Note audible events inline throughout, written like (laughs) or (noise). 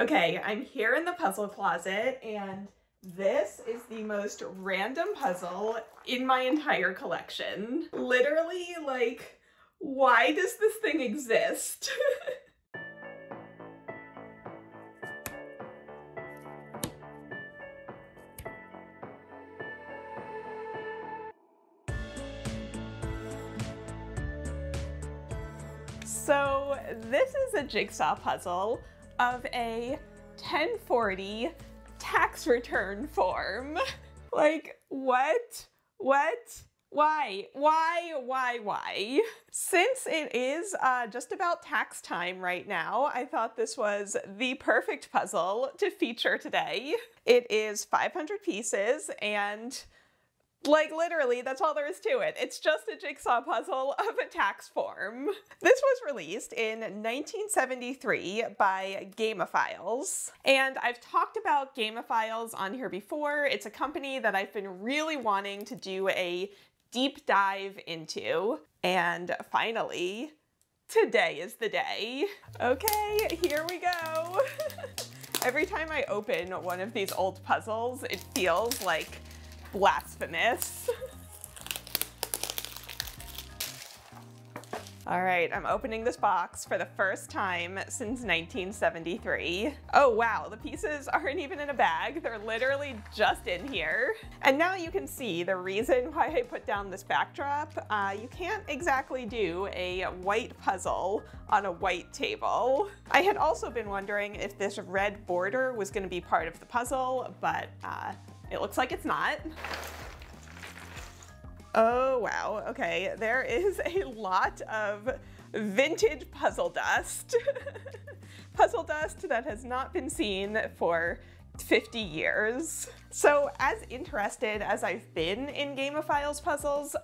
Okay, I'm here in the puzzle closet and this is the most random puzzle in my entire collection. Literally, like, why does this thing exist? (laughs) So this is a jigsaw puzzle of a 1040 tax return form. (laughs) like, what? What? Why? Why? Why? Why? Since it is uh, just about tax time right now, I thought this was the perfect puzzle to feature today. It is 500 pieces and like literally, that's all there is to it. It's just a jigsaw puzzle (laughs) of a tax form. This was released in 1973 by Gameophiles. And I've talked about Gameophiles on here before. It's a company that I've been really wanting to do a deep dive into. And finally, today is the day. Okay, here we go. (laughs) Every time I open one of these old puzzles, it feels like blasphemous. (laughs) All right, I'm opening this box for the first time since 1973. Oh wow, the pieces aren't even in a bag. They're literally just in here. And now you can see the reason why I put down this backdrop. Uh, you can't exactly do a white puzzle on a white table. I had also been wondering if this red border was gonna be part of the puzzle, but uh, it looks like it's not. Oh, wow. Okay, there is a lot of vintage puzzle dust. (laughs) puzzle dust that has not been seen for 50 years. So as interested as I've been in Gameophiles puzzles,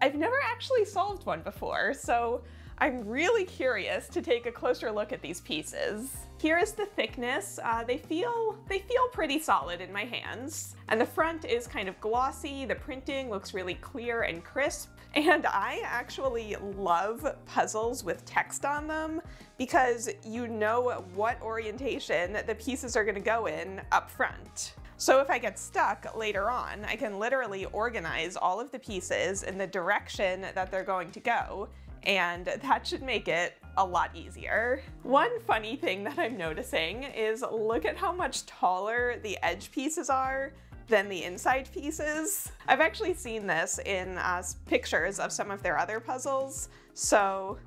I've never actually solved one before, so I'm really curious to take a closer look at these pieces. Here is the thickness. Uh, they feel they feel pretty solid in my hands. And the front is kind of glossy. The printing looks really clear and crisp. And I actually love puzzles with text on them because you know what orientation the pieces are gonna go in up front. So if I get stuck later on, I can literally organize all of the pieces in the direction that they're going to go and that should make it a lot easier. One funny thing that I'm noticing is look at how much taller the edge pieces are than the inside pieces. I've actually seen this in uh, pictures of some of their other puzzles, so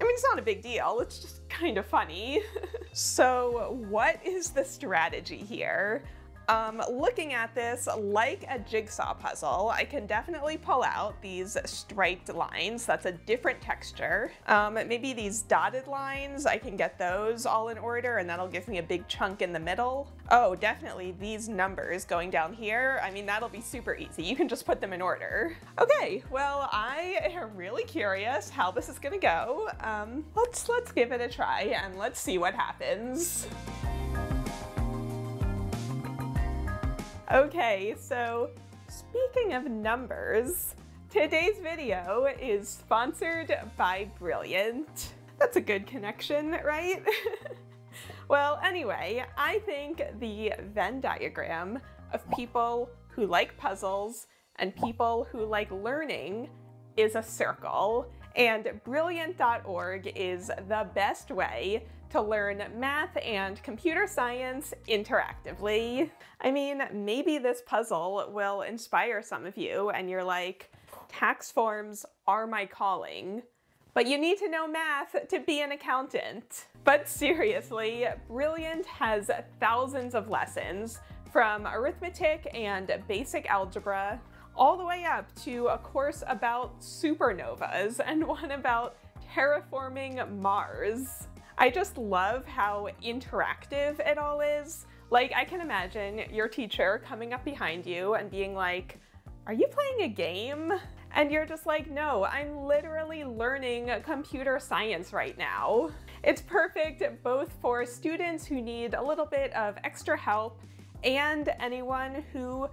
I mean, it's not a big deal, it's just kind of funny. (laughs) so what is the strategy here? Um, looking at this like a jigsaw puzzle, I can definitely pull out these striped lines. That's a different texture. Um, maybe these dotted lines, I can get those all in order and that'll give me a big chunk in the middle. Oh, definitely these numbers going down here. I mean, that'll be super easy. You can just put them in order. Okay, well, I am really curious how this is gonna go. Um, let's, let's give it a try and let's see what happens. Okay, so speaking of numbers, today's video is sponsored by Brilliant. That's a good connection, right? (laughs) well, anyway, I think the Venn diagram of people who like puzzles and people who like learning is a circle, and brilliant.org is the best way to learn math and computer science interactively. I mean, maybe this puzzle will inspire some of you and you're like, tax forms are my calling. But you need to know math to be an accountant. But seriously, Brilliant has thousands of lessons from arithmetic and basic algebra all the way up to a course about supernovas and (laughs) one about terraforming Mars. I just love how interactive it all is. Like, I can imagine your teacher coming up behind you and being like, Are you playing a game? And you're just like, No, I'm literally learning computer science right now. It's perfect both for students who need a little bit of extra help and anyone who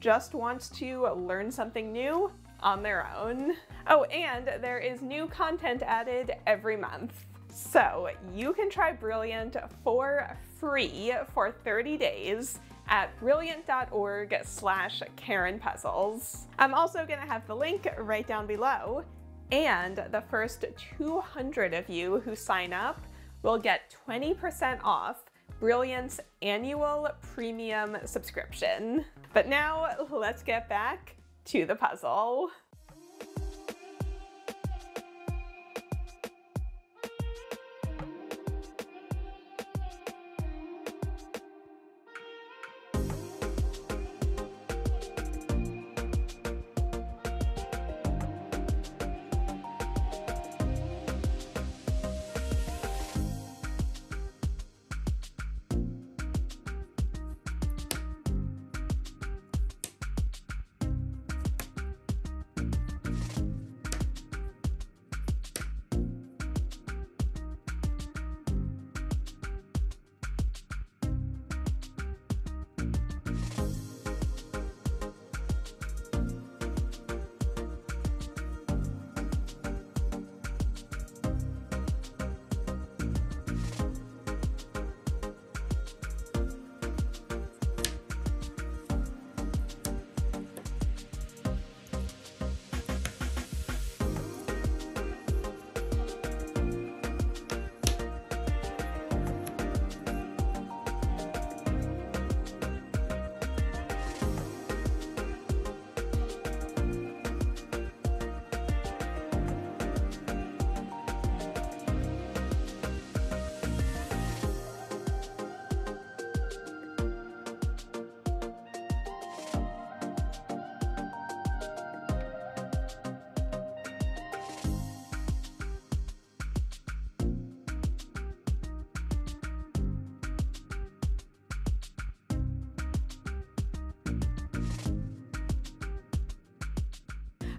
just wants to learn something new on their own. Oh, and there is new content added every month. So you can try Brilliant for free for 30 days at brilliant.org slash Karen Puzzles. I'm also gonna have the link right down below and the first 200 of you who sign up will get 20% off Brilliant's annual premium subscription. But now let's get back to the puzzle.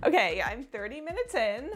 Okay, I'm 30 minutes in.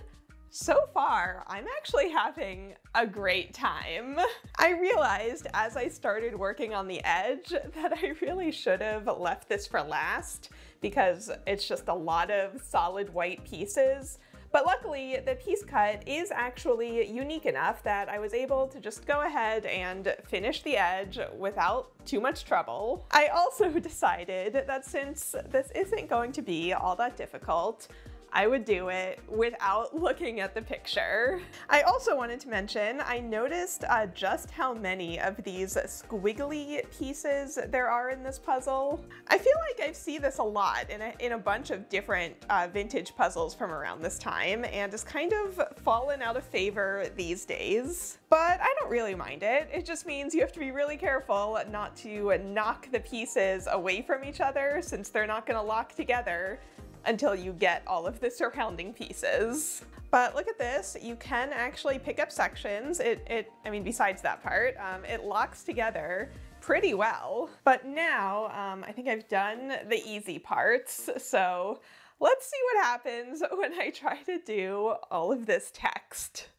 So far, I'm actually having a great time. I realized as I started working on the edge (laughs) that I really should have left this for last because it's just a lot of solid white pieces. But luckily, the piece cut is actually unique enough that I was able to just go ahead and finish the edge without too much trouble. I also (laughs) decided that since this isn't going to be all that difficult, I would do it without (laughs) looking at the picture. I also wanted to mention, I noticed uh, just how many of these squiggly pieces there are in this puzzle. I feel like I see this a lot in a, in a bunch of different uh, vintage puzzles from around this time and it's kind of fallen out of favor these days. But I don't really mind it. It just means you have to be really careful not to knock the pieces away from each other since they're not gonna lock together until you get all of the surrounding pieces. But look at this, you can actually pick up sections. It, it I mean, besides that part, um, it locks together pretty well. But now, um, I think I've done the easy parts, so let's see what happens when I try to do all of this text.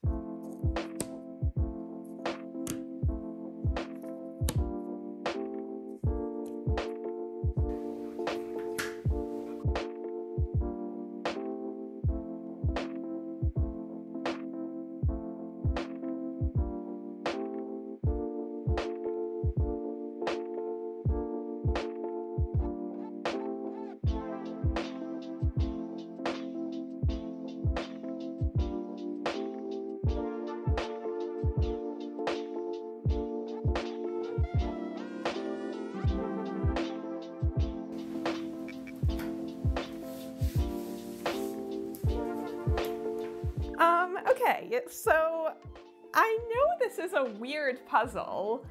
Weird puzzle,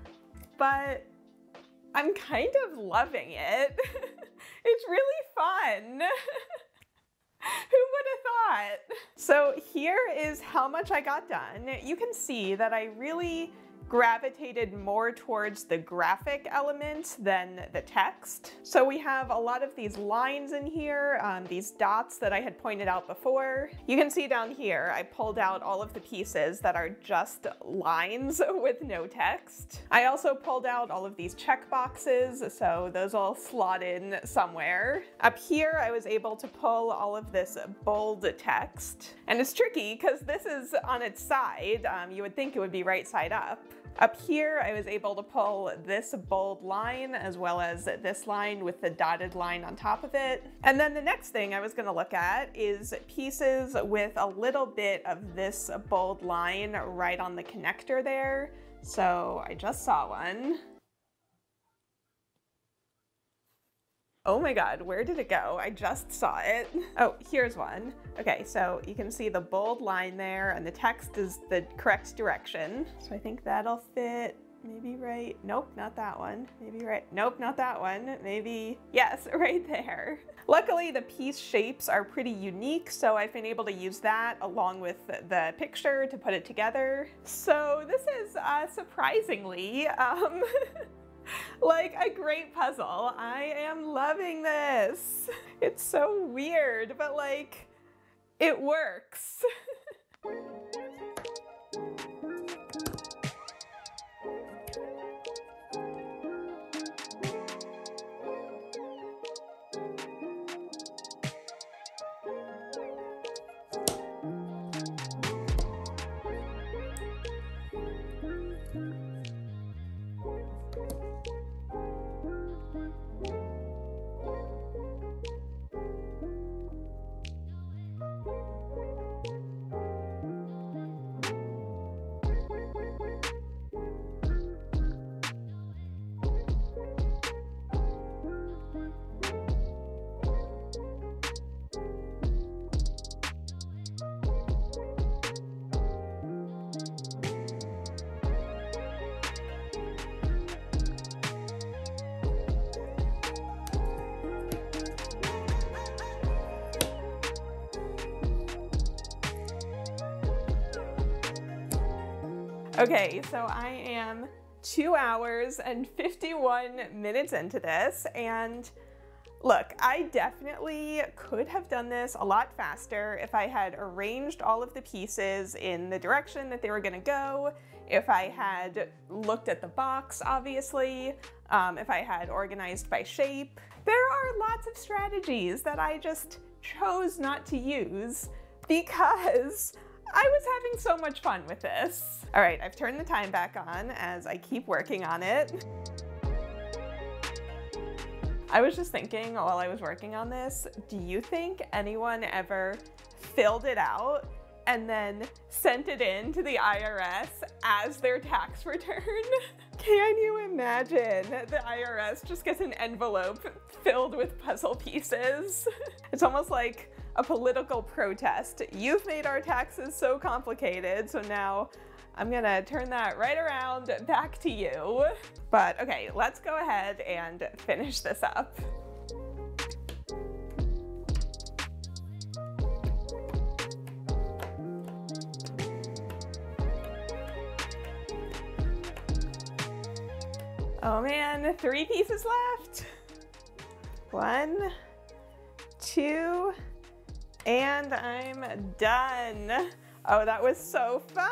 but I'm kind of loving it. (laughs) it's really fun. (laughs) Who would have thought? So here is how much I got done. You can see that I really gravitated more towards the graphic element than the text. So we have a lot of these lines in here, um, these dots that I had pointed out before. You can see down here, I pulled out all of the pieces that are just lines (laughs) with no text. I also pulled out all of these check boxes, so those all slot in somewhere. Up here, I was able to pull all of this bold text. And it's tricky because this is on its side. Um, you would think it would be right side up. Up here, I was able to pull this bold line as well as this line with the dotted line on top of it. And then the next thing I was gonna look at is pieces with a little bit of this bold line right on the connector there. So I just saw one. Oh my god, where did it go? I just saw it. Oh, here's one. Okay, so you can see the bold line there and the text is the correct direction. So I think that'll fit maybe right. Nope, not that one. Maybe right. Nope, not that one. Maybe, yes, (laughs) right there. Luckily, the piece shapes are pretty unique, so I've been able to use that along with the picture to put it together. So this is uh, surprisingly um, (laughs) (laughs) like a great puzzle. I am loving this. (laughs) It's so weird, but like, it works. (laughs) Okay, so I am two hours and 51 minutes into this and Look, I definitely could have done this a lot faster if I had arranged all of the pieces in the direction that they were gonna go, if I had looked at the box, obviously, um, if I had organized by shape. There are lots of strategies that I just chose not to use because I was having so much fun with this. All right, I've turned the time back on as I keep working on it. I was just thinking while I was working on this, do you think anyone ever filled it out and then sent it in to the IRS as their tax (laughs) return? Can you imagine the IRS just gets an envelope filled with puzzle pieces? (laughs) It's almost like a political protest. You've made our taxes so complicated, so now I'm gonna turn that right around back to you. But okay, let's go ahead and finish this up. Oh man, three pieces left. One, two, and I'm done. Oh, that was so fun.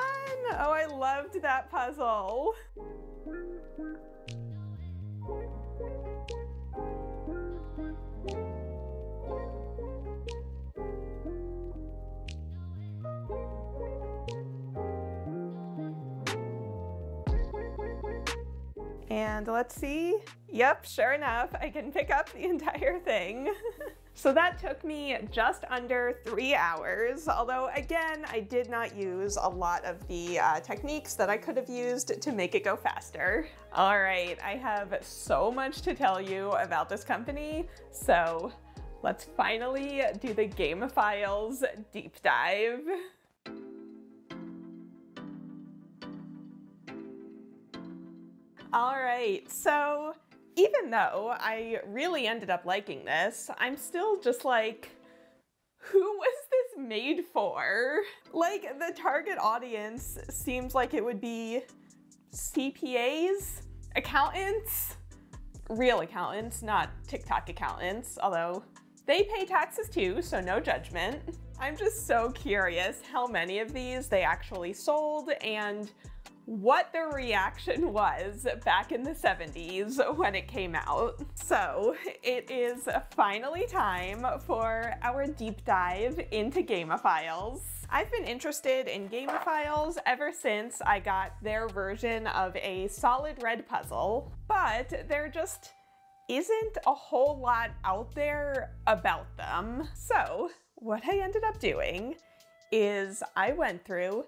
Oh, I loved that puzzle. And let's see. Yep, sure enough, I can pick up the (laughs) entire thing. (laughs) So that took me just under three hours, although again, I did not use a lot of the uh, techniques that I could have used to make it go faster. All right, I have so much to tell you about this company, so let's finally do the Gameophiles deep dive. All right, so even though I really ended up liking this, I'm still just like, who was this made for? Like, the target audience seems like it would be CPAs, accountants, real accountants, not TikTok accountants, although they pay taxes too, so no judgment. I'm just so curious how many of these they actually sold and what the reaction was back in the 70s when it came out. So it is finally time for our deep dive into Gameophiles. I've been interested in Gameophiles ever since I got their version of a solid red puzzle, but there just isn't a whole lot out there about them. So what I ended up doing is I went through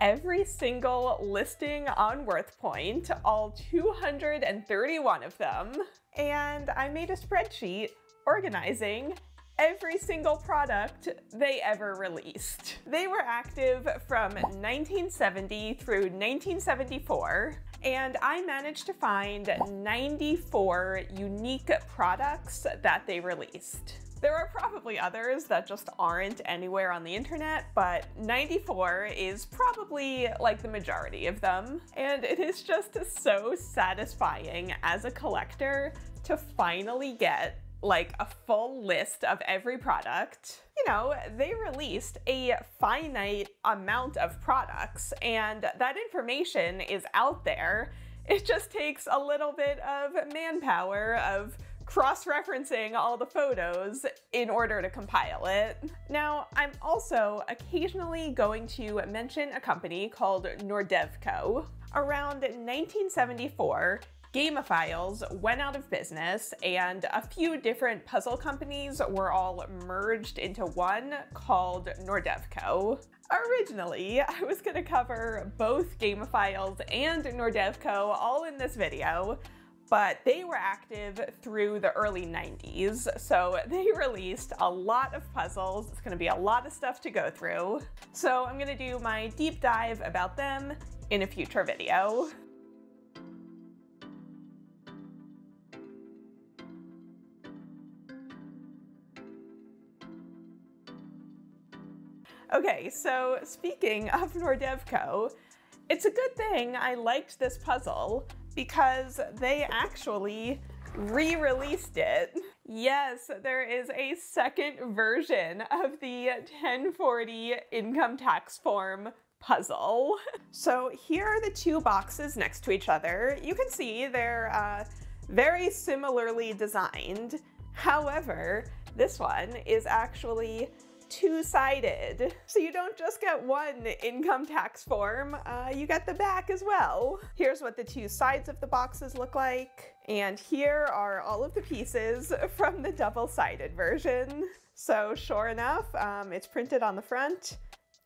every single listing on WorthPoint, all 231 of them, and I made a spreadsheet organizing every single product they ever released. They were active from 1970 through 1974, and I managed to find 94 unique products that they released. There are probably others that just aren't anywhere on the internet, but 94 is probably like the majority of them. And it is just so satisfying as a collector to finally get like a full list of every product. You know, they released a finite amount of products and that information is out there. It just takes a little bit of manpower of cross-referencing all the photos in order to compile it. Now, I'm also occasionally going to mention a company called Nordevco. Around 1974, Gameophiles went out of business and a few different puzzle companies were all merged into one called Nordevco. Originally, I was going to cover both Gameophiles and Nordevco all in this video, but they were active through the early 90s, so they (laughs) released a lot of puzzles. It's gonna be a lot of stuff to go through. So I'm gonna do my deep dive about them in a future video. Okay, so speaking of Nordevco, it's a good thing I liked this puzzle because they actually re-released it. Yes, there is a second version of the 1040 income tax form puzzle. So here are the two boxes next to each other. You can see they're uh, very similarly designed. However, this one is actually two-sided. So you don't just get one income tax form, uh, you get the back as well. Here's what the two sides of the boxes look like. And here are all of the pieces (laughs) from the double-sided version. So sure enough, um, it's printed on the front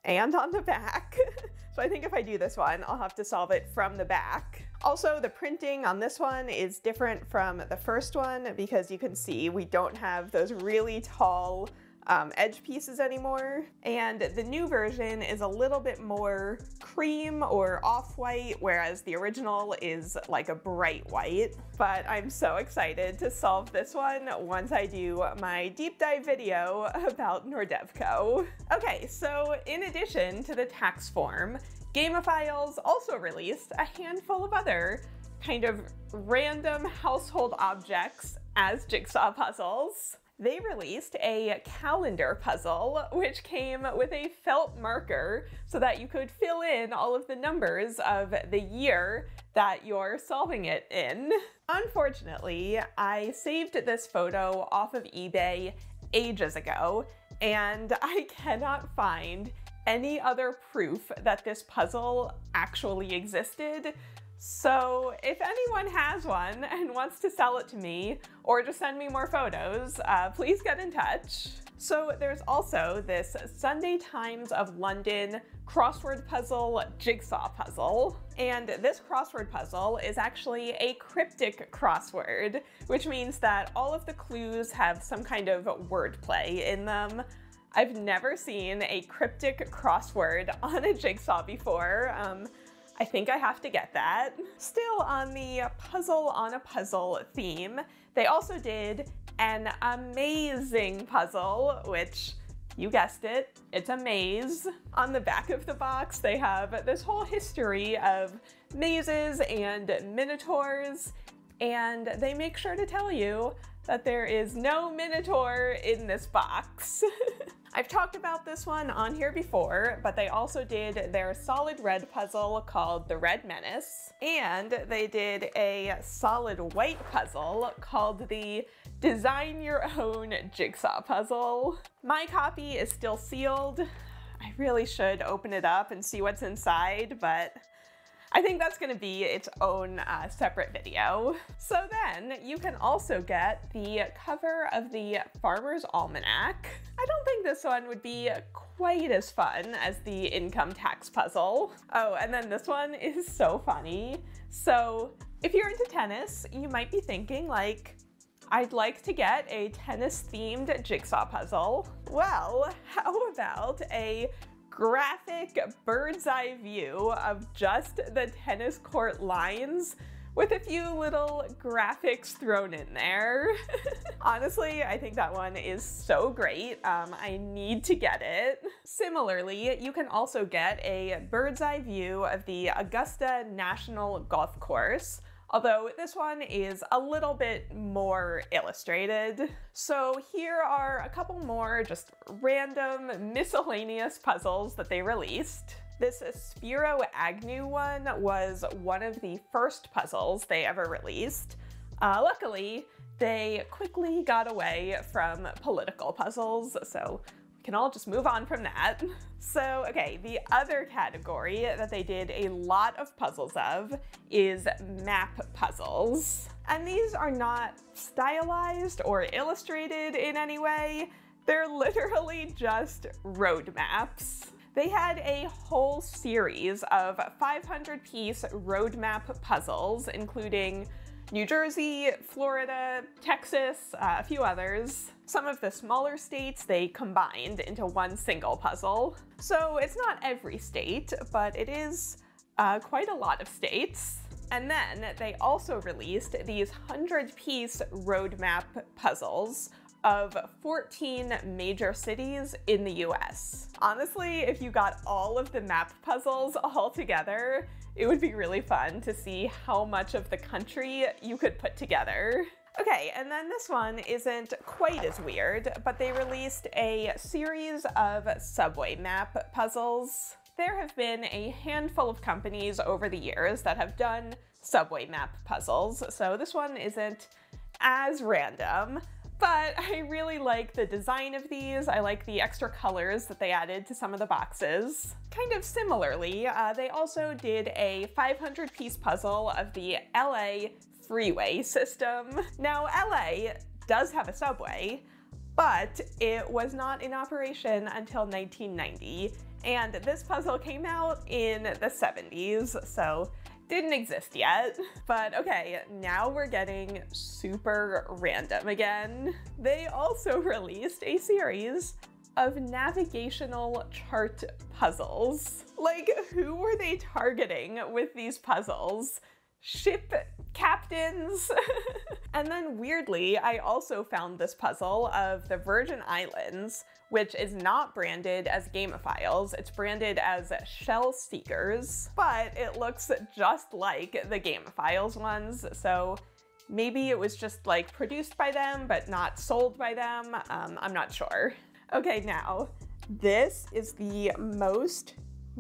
and on the back. (laughs) so I think if I do this one, I'll have to solve it from the back. Also, the printing on this one is different from the first one because you can see we don't have those really tall um, edge pieces anymore. And the new version is a little bit more cream or off-white, whereas the original is like a bright white. But I'm so excited to solve this one once I do my deep dive video (laughs) about Nordevco. Okay, so in addition to the tax form, Gameophiles also released a handful of other kind of random household objects as jigsaw puzzles they released a calendar puzzle, which came with a felt marker so that you could fill in all of the numbers of the year that you're solving it in. Unfortunately, I saved this photo off of eBay ages ago, and (laughs) I cannot find any other proof that this puzzle actually existed, so if anyone has one and wants to sell it to me or just send me more photos, uh, please get in touch. So there's also this Sunday Times of London crossword puzzle jigsaw puzzle. And this crossword puzzle is actually a cryptic crossword, which means that all of the clues have some kind of wordplay in them. I've never seen a cryptic crossword on a jigsaw before. Um, I think I have to get that. Still on the puzzle on a puzzle theme, they also did an amazing puzzle, which you guessed it, it's a maze. On the back of the box, they have this whole history of mazes and minotaurs, and they make sure to tell you that there is no minotaur in this box. (laughs) I've talked about this one on here before, but they also did their solid red puzzle called the Red Menace, and they did a solid white puzzle called the Design Your Own Jigsaw Puzzle. My copy is still sealed. I really should open it up and see what's inside, but I think that's gonna be its own uh, separate video. So then you can also get the cover of the Farmer's Almanac. I don't think this one would be quite as fun as the income tax puzzle. Oh, and then this one is so funny. So if you're into tennis, you might be thinking like, I'd like to get a tennis themed jigsaw puzzle. Well, (laughs) how about a graphic bird's eye view of just the tennis court lines with a few little graphics thrown in there. (laughs) Honestly, I think that one is so great. Um, I need to get it. Similarly, you can also get a bird's eye view of the Augusta National Golf Course although this one is a little bit more illustrated. So here are a couple more just random miscellaneous puzzles that they released. This Spiro Agnew one was one of the first puzzles they ever released. Uh, luckily, they quickly got away from political puzzles, so can all just move on from that. (laughs) So, okay, the other category that they did a lot of puzzles of is map puzzles. And these are not stylized or illustrated in any way. They're (laughs) literally just road maps. They had a whole series of 500 piece roadmap puzzles, including New Jersey, Florida, Texas, uh, a few others. Some of the smaller states they combined into one single puzzle. So it's not every state, but it is uh, quite a lot of states. And then they also released these 100 piece roadmap puzzles of 14 major cities in the US. Honestly, if you got all of the map puzzles all together, it would be really fun to see how much of the country you could put together. Okay, and then this one isn't quite as weird, but they released a series of subway map puzzles. There have been a handful of companies over the years that have done subway map puzzles, so this one isn't as random. But I really like the design of these. I like the extra colors that they added to some of the boxes. Kind of similarly, uh, they also did a 500 piece puzzle of the LA freeway system. Now, LA does have a subway, but it was not in operation until 1990. And this puzzle came out in the 70s, so didn't exist yet. But okay, now we're getting super random again. They also (laughs) released a series of navigational chart puzzles. Like, who were they targeting with these puzzles? Ship captains? (laughs) and then weirdly, I also found this puzzle of the Virgin Islands, which is not branded as Gameophiles, it's branded as Shell Seekers, but it looks just like the Gameophiles ones, so maybe it was just like produced by them, but not sold by them. Um, I'm not sure. Okay, now, this is the most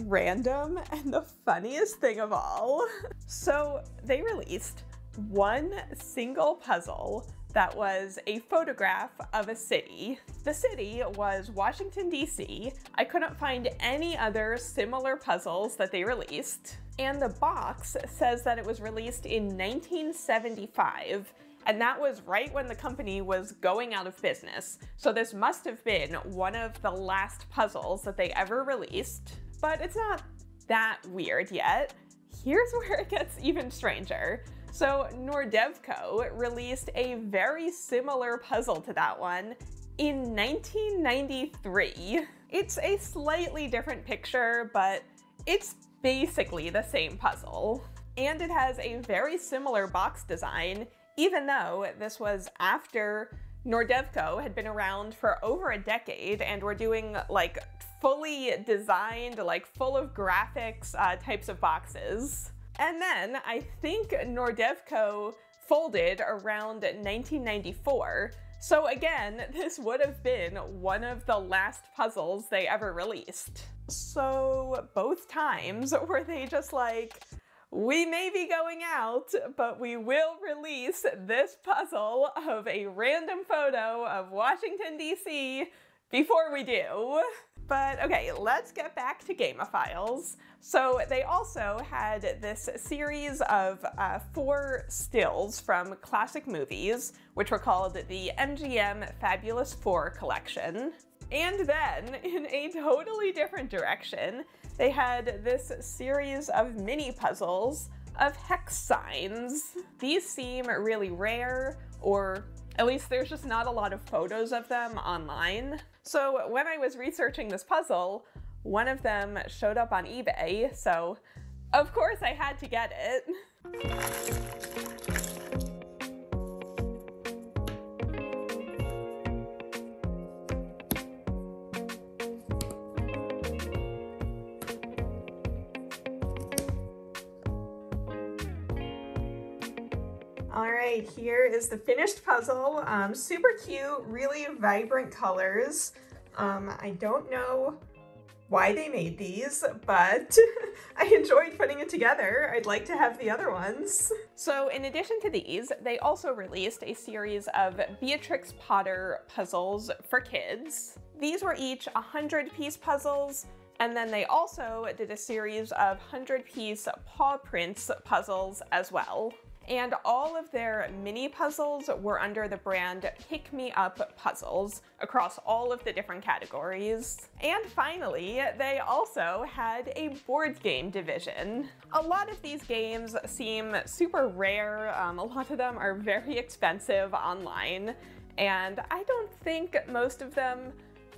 random and the funniest thing of all. (laughs) So they released one single puzzle that was a photograph of a city. The city was Washington, D.C. I couldn't find any other similar puzzles that they released. And the box says that it was released in 1975, and that was right when the company was going out of business. So this must have been one of the last puzzles that they ever released. But it's not that weird yet. Here's (laughs) where it gets even stranger. So Nordevco released a very similar puzzle to that one in 1993. It's a slightly different picture, but it's basically the same puzzle. And it has a very similar box design, even though this was after Nordevco had been around for over a decade and were doing like fully designed, like full of graphics uh, types of boxes. And then I think Nordevco folded around 1994. So again, (laughs) this would have been one of the last puzzles they ever released. So both times (laughs) were they just like, we may be going out, but we will release this puzzle of a random photo of Washington, D.C. before we do. But okay, let's get back to Gameophiles. So they also had this series of uh, four stills from classic movies, which were called the MGM Fabulous Four Collection. And then, in a totally different direction, they had this series of mini puzzles of hex signs. These seem really rare, or at least there's just not a lot of photos of them online. So when I was researching this puzzle, one of them showed up on eBay, so of course I had to get it. Here is the finished puzzle. Um, super cute, really vibrant colors. Um, I don't know why they made these, but (laughs) I enjoyed putting it together. I'd like to have the other ones. So in addition to these, they also released a series of Beatrix Potter puzzles for kids. These were each 100 piece puzzles, and then they also did a series of 100 piece paw prints puzzles as well and all of their mini puzzles were under the brand Pick Me Up Puzzles across all of the different categories. And finally, they also had a board game division. A lot of these games seem super rare, um, a lot of them are very expensive online, and I don't think most of them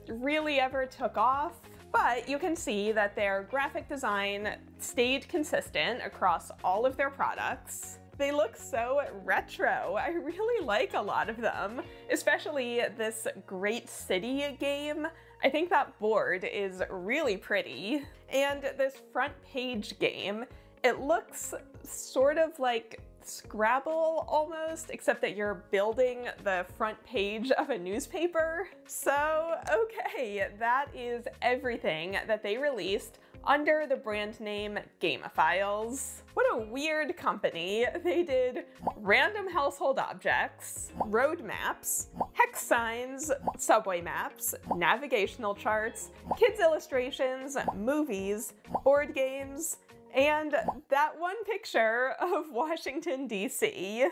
really ever took off but you can see that their graphic design stayed consistent across all of their products. They look so retro. I really like a lot of them, especially this Great City game. I think that board is really pretty. And this front page game, it looks sort of like Scrabble almost, except that you're building the front page of a newspaper. So, okay, that is everything that they released under the brand name Gameophiles. What a weird company. They did random household objects, road maps, hex signs, subway maps, navigational charts, kids illustrations, movies, board games, and that one picture of Washington, D.C.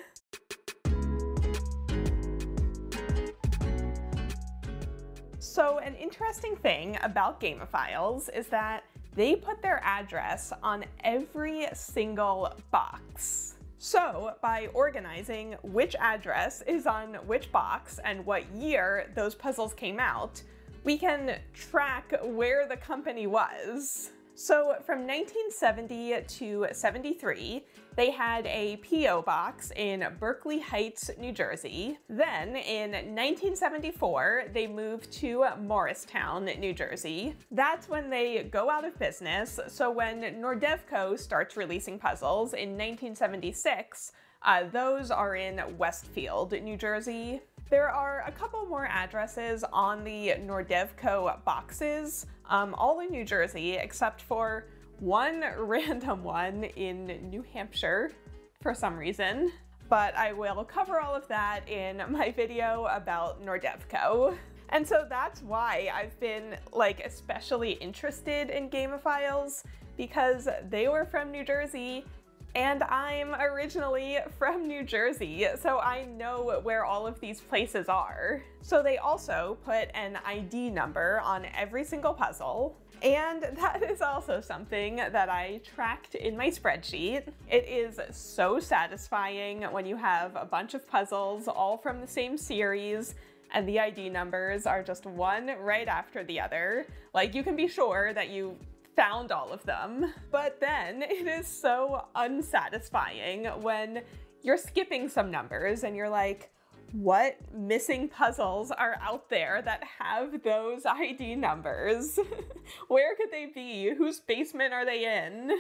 So an interesting thing about Gameophiles is that they put their address on every single box. So by organizing which address is on which box and what year those puzzles came out, we can track where the company was. So from 1970 to 73, they had a P.O. box in Berkeley Heights, New Jersey. Then in 1974, they moved to Morristown, New Jersey. That's when they go out of business. So when Nordevco starts releasing puzzles in 1976, uh, those are in Westfield, New Jersey. There are a couple more addresses on the Nordevco boxes, um, all in New Jersey, except for one (laughs) random one in New Hampshire for some reason. But I will cover all of that in (laughs) my video about Nordevco. And so that's why I've been like especially interested in Gameophiles because they were from New Jersey and I'm originally from New Jersey, so I know where all of these places are. So they also put an ID number on every single puzzle, and that (laughs) is also something that I tracked in my spreadsheet. It is so satisfying when you have a bunch of puzzles all from the same series and the ID numbers are just one right after the other. Like you can be sure that you found all of them. But then it is so unsatisfying when you're skipping some numbers and you're like, What missing puzzles are out there that have those ID numbers? (laughs) Where could they be? Whose basement are they in?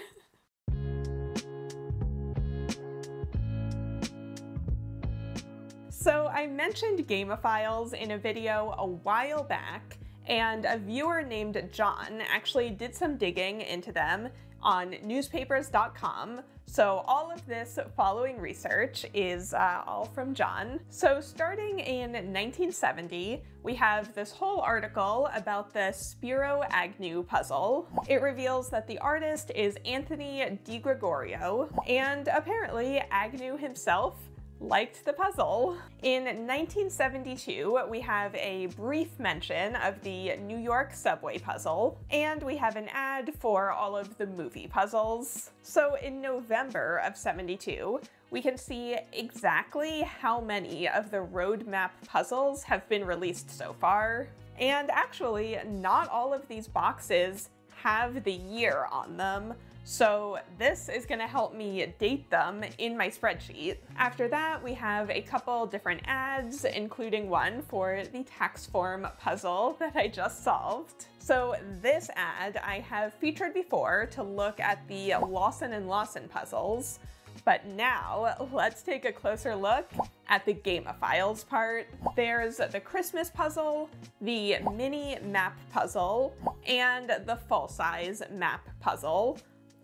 So I mentioned Gameophiles in a video a while back, and a viewer named John actually did some digging into them on newspapers.com. So all of this following research is uh, all from John. So starting in 1970, we have this whole article about the Spiro Agnew puzzle. It reveals that the artist is Anthony DiGregorio, and apparently Agnew himself liked the puzzle. In 1972, we have a brief mention of the New York subway puzzle, and we have an ad for all of the movie puzzles. So in November of 72, we can see exactly how many of the roadmap puzzles have been released so far. And actually, not all of these boxes have the year on them, so this is gonna help me date them in my spreadsheet. After that, we have a couple different ads, including one for the tax form puzzle that I just solved. So this ad I have featured before to look at the Lawson and Lawson puzzles. But now let's take a closer look at the Gameophiles part. There's the Christmas puzzle, the mini map puzzle, and the full size map puzzle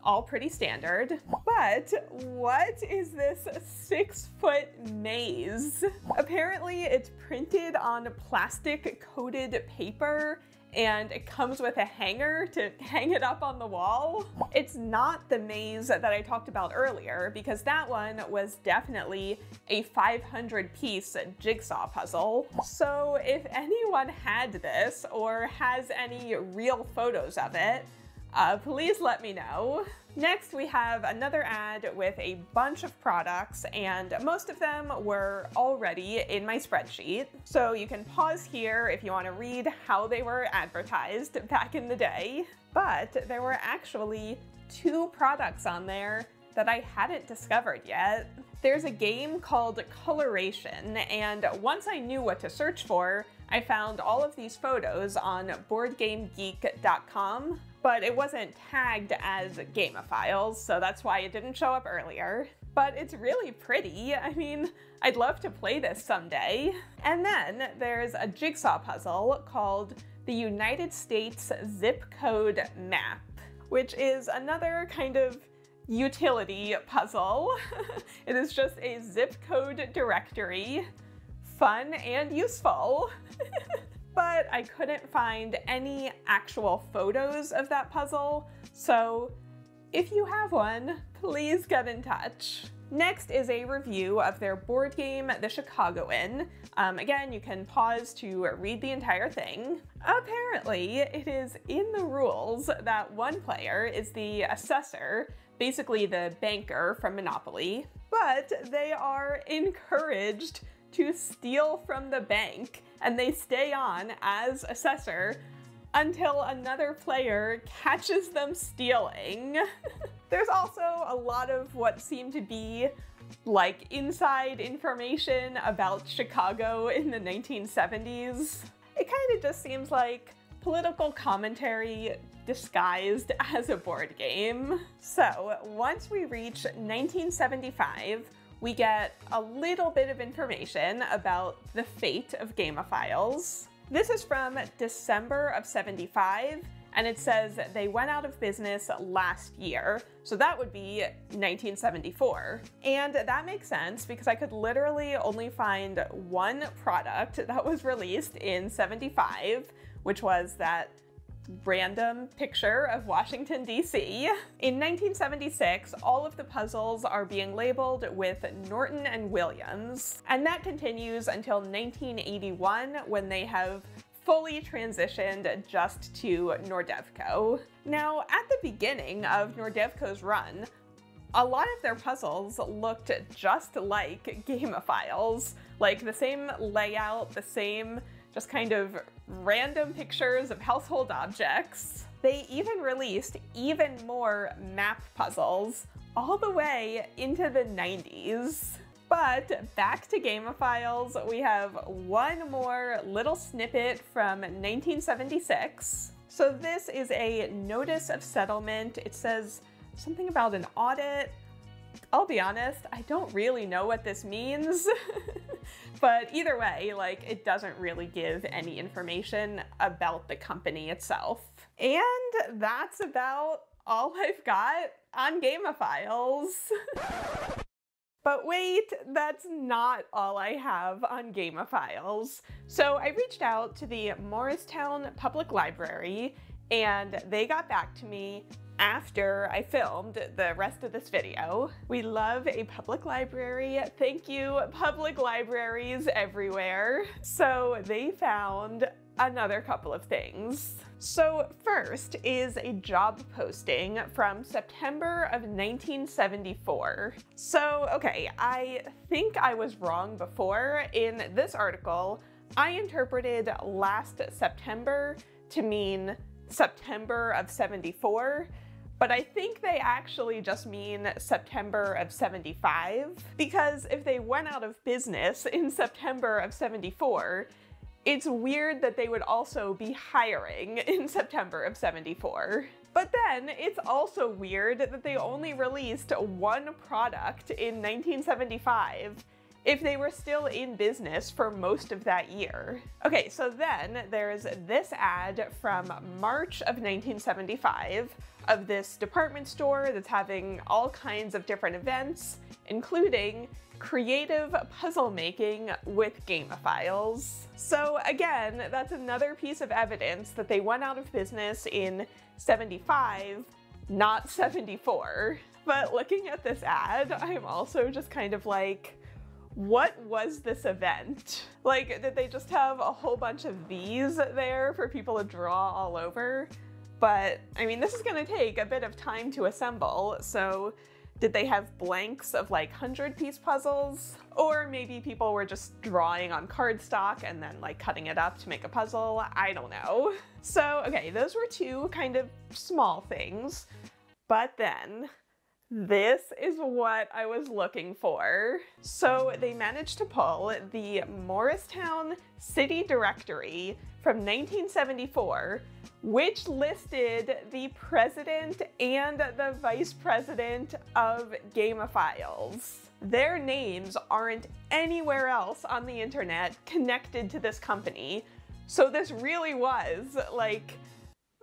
all pretty standard. But what is this six foot maze? Apparently it's printed on plastic coated paper and it comes with a hanger to hang it up on the wall. It's not the maze that I talked about earlier because that one was definitely a 500 piece jigsaw puzzle. So if anyone had this or has any real photos of it, uh, please let me know. Next, we have another ad with a bunch of products, and most of them were already in my spreadsheet. So you can pause here if you want to read how they were advertised back in the day. But there were actually two products on there that I hadn't discovered yet. There's a game called Coloration, and once I knew what to search for, I found all of these photos on BoardGameGeek.com, but it wasn't tagged as Gameophiles, so that's why it didn't show up earlier. But it's really pretty. I mean, I'd love to play this someday. And then there's a jigsaw puzzle called the United States Zip Code Map, which is another kind of utility puzzle. (laughs) it is just a zip code directory fun and useful. (laughs) but I couldn't find any actual photos of that puzzle, so if you have one, please get in touch. Next is a review of their board game, The Chicagoan. Um, again, you can pause to read the entire thing. Apparently, it is in the rules that one player is the assessor, basically the banker from Monopoly, but they are encouraged to steal from the bank and they stay on as assessor until another player catches them stealing. (laughs) There's also a lot of what seem to be like inside information about Chicago in the 1970s. It kind of just seems like political commentary disguised (laughs) as a board game. So once we reach 1975, we get a little bit of information about the fate of Gameophiles. This is from December of 75, and it says they went out of business last year, so that would be 1974. And that makes sense because I could literally only find one product that was released in 75, which was that random picture of Washington, D.C. In 1976, all of the puzzles are being labeled with Norton and Williams, and that continues until 1981 when they have fully transitioned just to Nordevco. Now, at the beginning of Nordevco's run, a lot of their puzzles looked just like Gameophiles, like the same layout, the same just kind of random pictures of household objects. They even released even more map puzzles all the way into the 90s. But back to Gameophiles, we have one more little snippet from 1976. So this is a notice of settlement. It says something about an audit. I'll be honest, I don't really know what this means. (laughs) but either way, like it doesn't really give any information about the company itself. And that's about all (laughs) I've got on Gameophiles. (laughs) But wait, that's not all I have on Gameophiles. So I reached out to the Morristown Public Library and they got back to me after I filmed the rest of this video. We love a public library. Thank you, public libraries everywhere. So they found another couple of things. So first is a job posting from September of 1974. So, okay, I think I was wrong before. In this article, I interpreted last September to mean September of 74, but I think they actually just mean September of 75, because if they went out of business in September of 74, it's weird that they would also be hiring in September of 74. But then it's also weird that they only released one product in 1975 if they were still in business for most of that year. Okay, so then there's this ad from March of 1975 of this department store that's having all kinds of different events, including creative puzzle making with Gameophiles. So again, that's another piece of evidence that they went out of business in 75, not 74. But looking at this ad, I'm also just kind of like, what was this event? (laughs) Like, did they just have a whole bunch of these there for people to draw all over? But I mean, this is gonna take a bit of time to assemble, so did they have blanks of like 100 piece puzzles? Or maybe people were just drawing on cardstock and then like cutting it up to make a puzzle? I don't know. (laughs) So, okay, those were two kind of small things. But then this is what I was looking for. So they managed to pull the Morristown City Directory from 1974 which listed the president and the vice president of Gameophiles. Their names aren't anywhere else on the internet connected to this company, so this really was like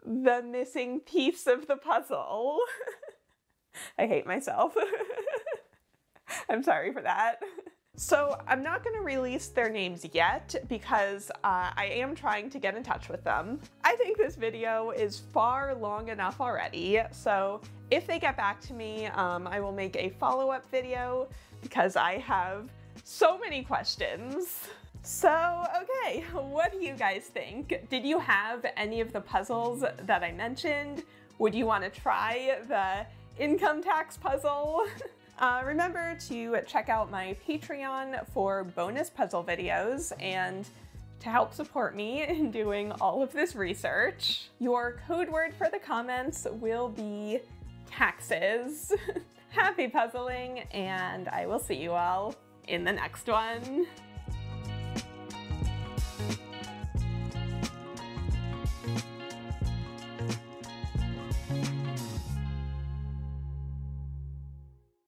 the missing piece of the puzzle. (laughs) (laughs) I hate myself. (laughs) I'm sorry for that. So I'm not going to release their names yet because uh, I am trying to get in touch with them. I think this video is far long enough already, so if they get back to me, um, I will make a follow-up video because I have so many questions. So, okay, what do you guys think? Did you have any of the puzzles that I mentioned? Would you want to try the income tax puzzle? (laughs) Uh, remember to check out my Patreon for bonus puzzle videos and to help support me (laughs) in doing all of this research. Your code word for the comments will be taxes. (laughs) Happy puzzling, and I will see you all in the next one.